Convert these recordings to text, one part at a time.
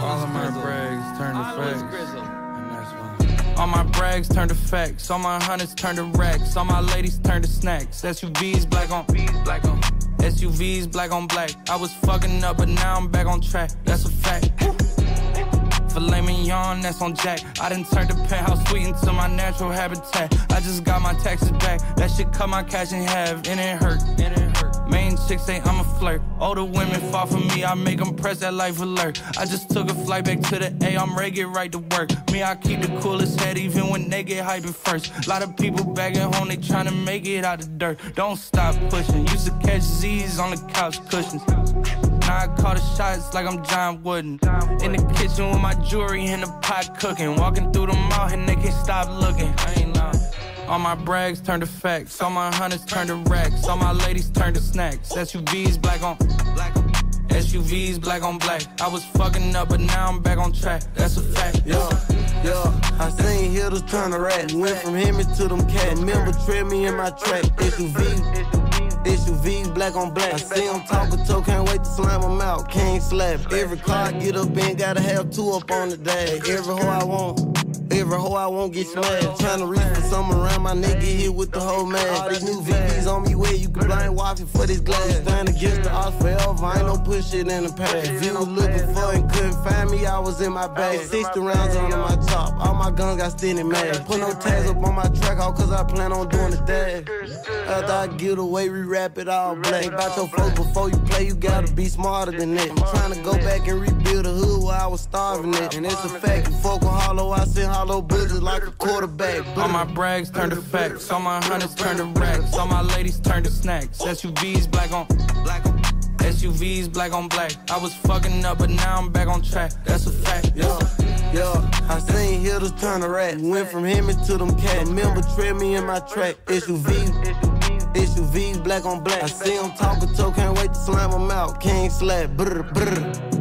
All of my brags turn to facts. And that's why. All my brags turn to facts. All my hunters turn to racks. All my ladies turn to snacks. SUVs black on black on. SUVs black on black. I was fucking up, but now I'm back on track. That's a fact. Filet mignon, that's on Jack. I done turned the penthouse suite into my natural habitat. I just got my taxes back. That shit cut my cash in half, and it hurt. And it hurt. Main chicks say I'm a flirt. All the women fall for me, I make them press that life alert. I just took a flight back to the A, I'm ready get right to work. Me, I keep the coolest head even when they get hyped first. Lot of people back at home, they tryna make it out the dirt. Don't stop pushing. Used to catch Z's on the couch cushions. Now I call the shots like I'm John Wooden. In the kitchen with my jewelry in the pot cooking. Walking through the mall and they can't stop looking. I ain't know. All my brags turn to facts. All my hunters turn to racks. All my ladies turn to snacks. SUVs black on black. SUVs black on black. I was fucking up, but now I'm back on track. That's a fact. Yeah, yeah. I seen hitters turn to rat. Went from him to them cat. Remember, tread me in my track. SUV. SUVs black on black. I see them talking to, can't wait to slam them out. Can't slap. Every car I get up in, gotta have two up on the day. Every hoe I want. Every hoe I won't get smashed. Tryna reach for something around my nigga here with the whole man. All these new VVs on me where you can blind walking for this glass. Stand against the odds forever. I ain't no push shit in the past. If you looking for and couldn't find me, I was in my bag. 60 rounds under my top. All my guns got standing mad. Put no tags up on my track out cause I plan on doing the dash. After I get away, we wrap it all black. About your folks before you play, you gotta be smarter than that. I'm trying to go back and rebuild the hood where I was starving it. And it's a fact, you fuck with hollow, I send hollow bullets like a quarterback. All my brags turn to facts. All my hunters turn to racks. All my ladies turn to snacks. SUVs black on black on. SUVs black on black. I was fucking up, but now I'm back on track. That's a fact. Yeah, yeah. I seen hitters turn to rat. Went from him to them cat. Remember, tread me in my track. SUV. SUVs black on black. I see them talking to, can't wait to slam them out. King slap. Brr, brr.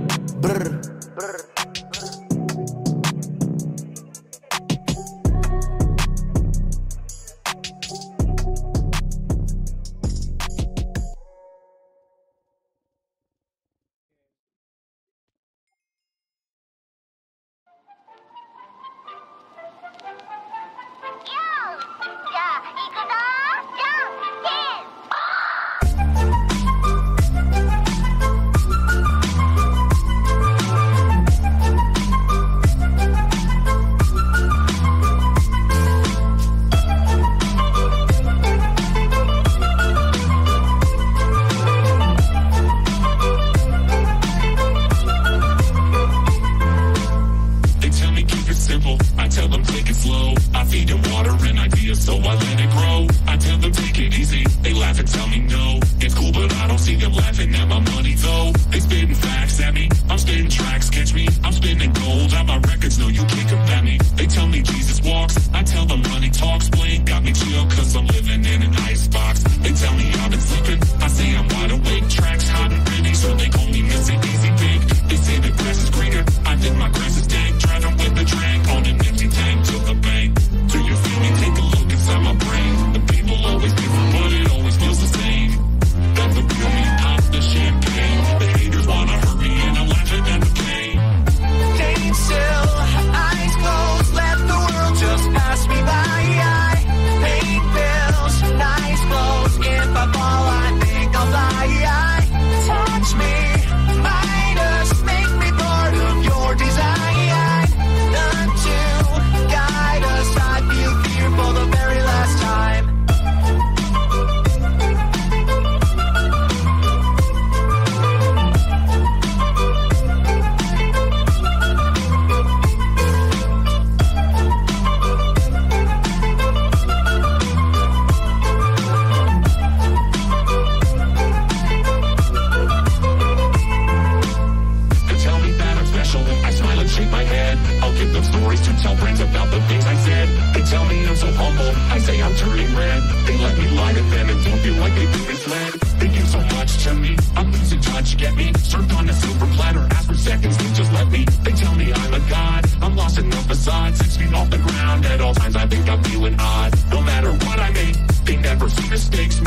Losing. Get me served on a silver platter. Ask for seconds. Just let me. They tell me I'm a god. I'm lost in the facade. Six feet off the ground. At all times I think I'm feeling odd. No matter what I make. They never see mistakes.